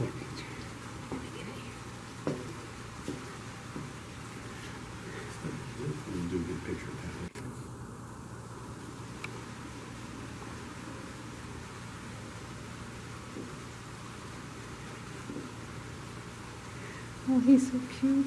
Let me get it here. We'll do a good picture. Oh, he's so cute.